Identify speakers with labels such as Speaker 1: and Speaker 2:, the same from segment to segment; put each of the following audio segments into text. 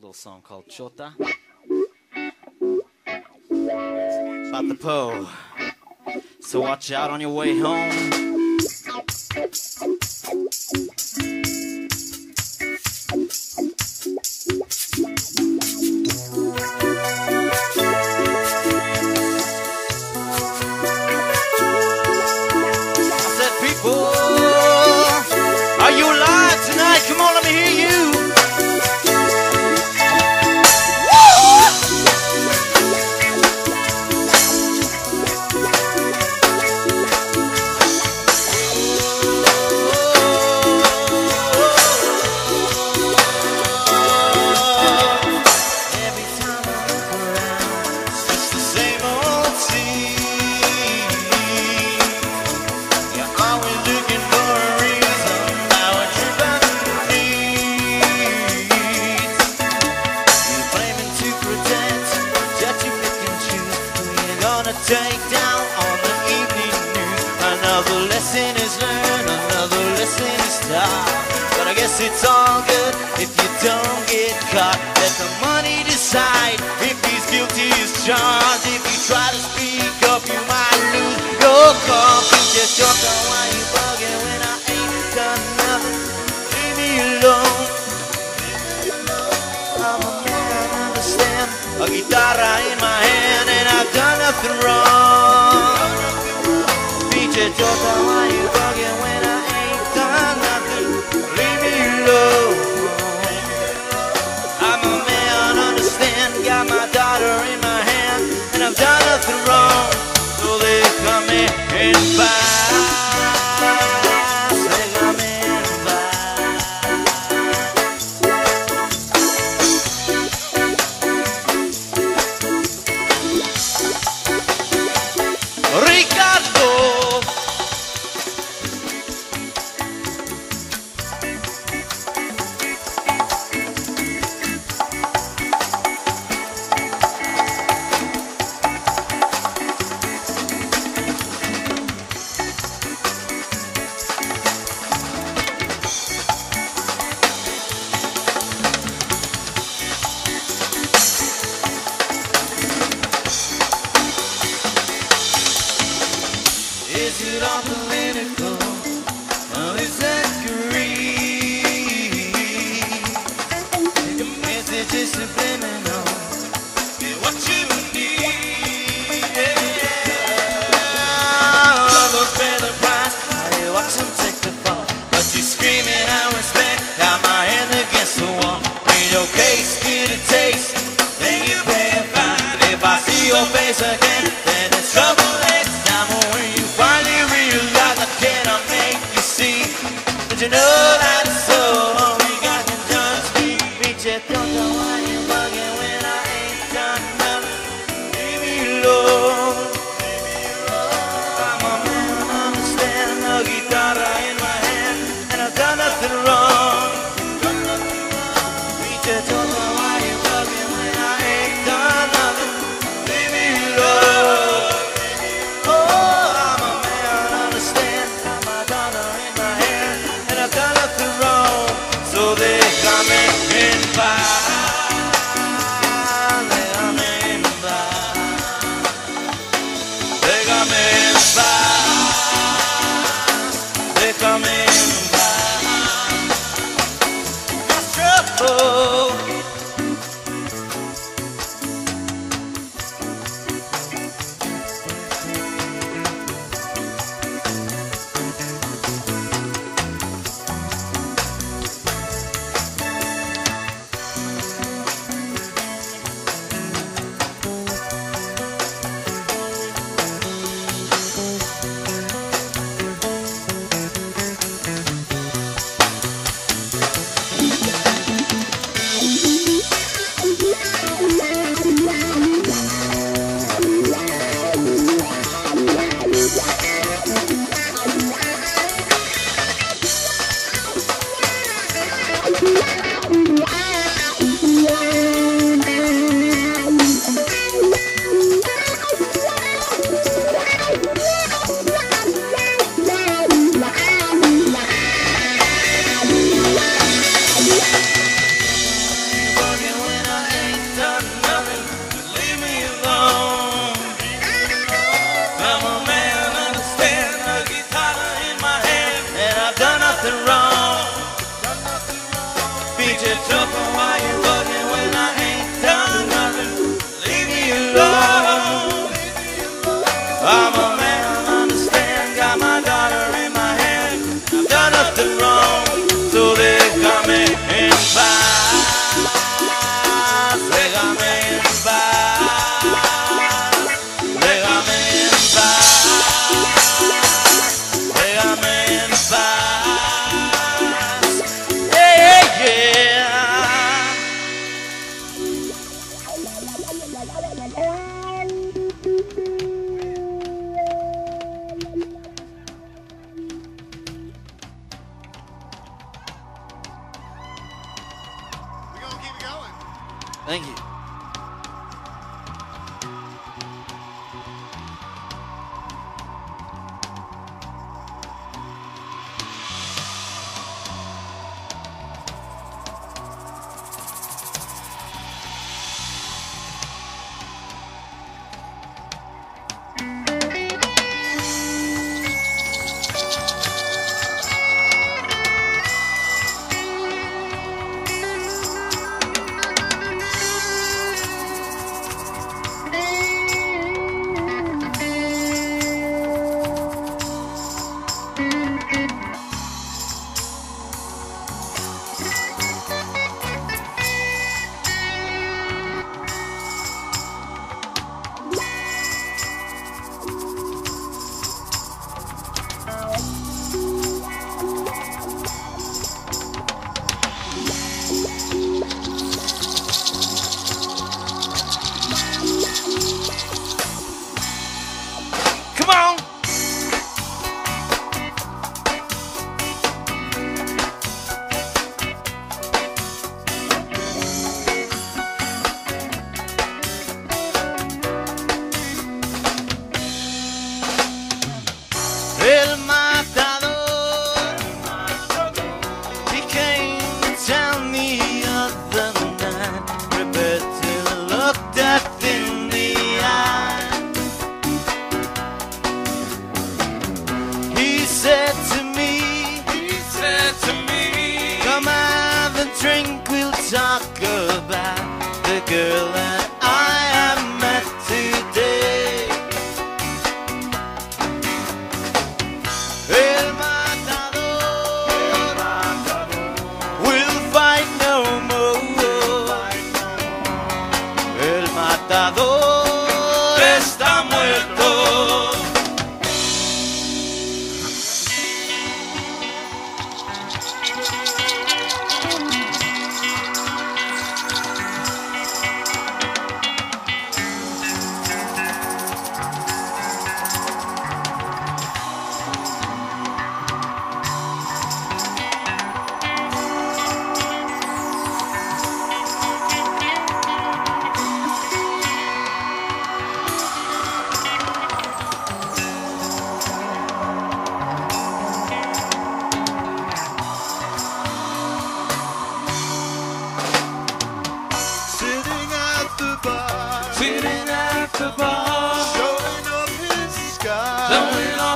Speaker 1: little song called Chota. About the po. So watch out on your way home. A guitar in my hand and I've done nothing wrong. Pinche chota, why you bugging when I ain't done nothing? Leave me alone. I'm a man, understand, got my daughter in my hand And I've done nothing wrong. So they come in and And it's trouble. Yeah. drink, we'll talk about the girl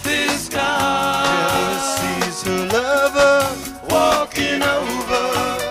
Speaker 2: off his. Jealousy's her lover, walking over.